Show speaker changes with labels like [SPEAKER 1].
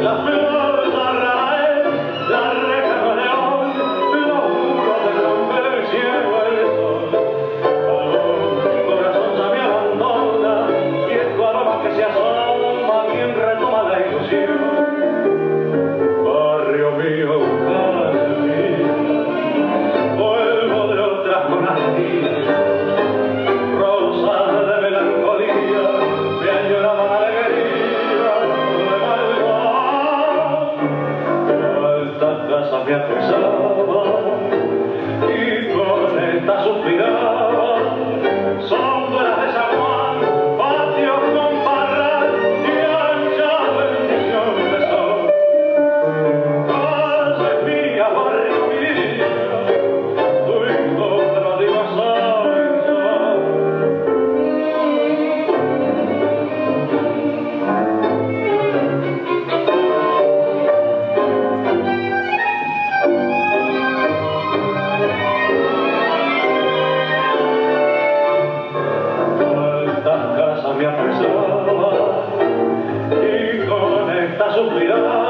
[SPEAKER 1] La aconsaba está sufrirá.